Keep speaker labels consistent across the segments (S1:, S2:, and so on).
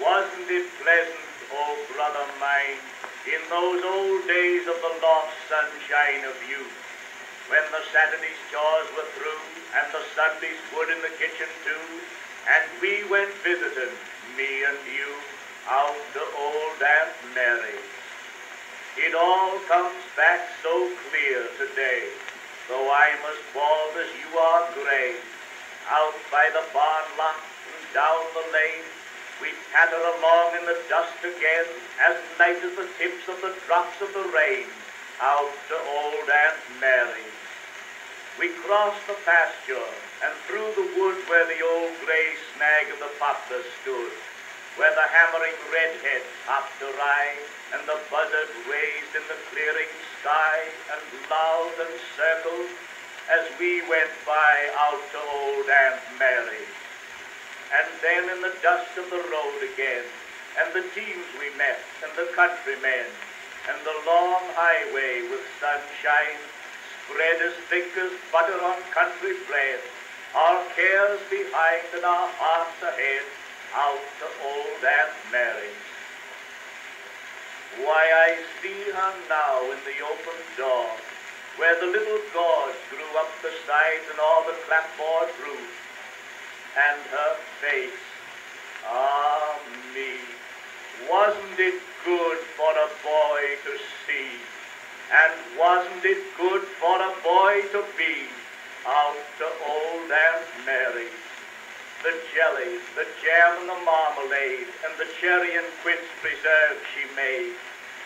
S1: Wasn't it pleasant, oh brother mine, in those old days of the lost sunshine of youth, when the Saturday's chores were through, and the Sunday's good in the kitchen too, and we went visiting, me and you, out to old Aunt Mary's. It all comes back so clear today, though I'm as bald as you are gray. Out by the barn lot and down the lane, we patter along in the dust again, as light as the tips of the drops of the rain, out to old Aunt Mary's. We crossed the pasture and through the wood where the old gray snag of the poplar stood, where the hammering redhead hopped rye, and the buzzard raised in the clearing sky, and loud and circled as we went by out to old Aunt Mary's. And then in the dust of the road again, and the teams we met, and the countrymen, and the long highway with sunshine spread as thick as butter on country bread, our cares behind and our hearts ahead, out to old Aunt Mary's. Why, I see her now in the open door, where the little gorge grew up the sides and all the clapboard roof, and her face, ah me, wasn't it good for a boy to see, and wasn't it good for a boy to be, out to old Aunt Mary's? the jelly, the jam and the marmalade, and the cherry and quince preserves she made,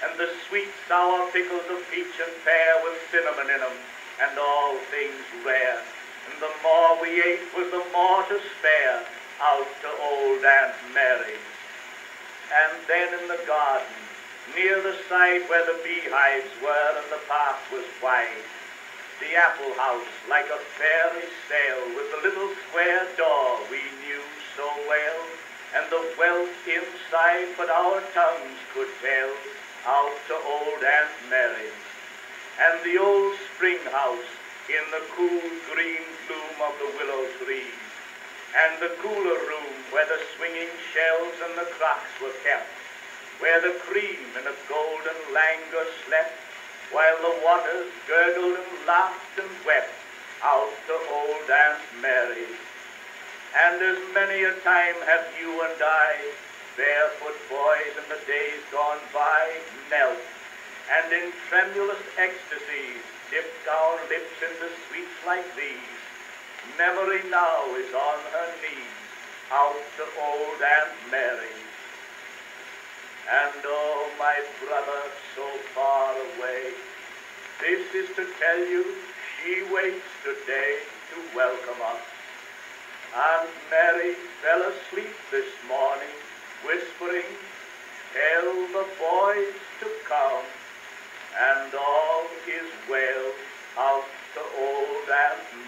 S1: and the sweet sour pickles of peach and pear with cinnamon in 'em, and all things rare. And the more we ate was the more to spare, out to old Aunt Mary. And then in the garden, near the side where the beehives were and the path was wide, the apple house like a fairy sail with the little square door we knew so well, and the wealth inside but our tongues could tell, out to old Aunt Mary's. And the old spring house in the cool green bloom of the willow trees, and the cooler room where the swinging shells and the crocks were kept, where the cream in a golden languor slept, while the waters gurgled and laughed and wept out to old Aunt Mary's. And as many a time have you and I, barefoot boys in the days gone by, knelt, and in tremulous ecstasies dipped our lips in the sweets like these. Memory now is on her knees, out to old Aunt Mary. And oh, my brother, so far away, this is to tell you she waits today to welcome us. Aunt Mary fell asleep this morning, whispering, tell the boys to come, and all his wealth out the old and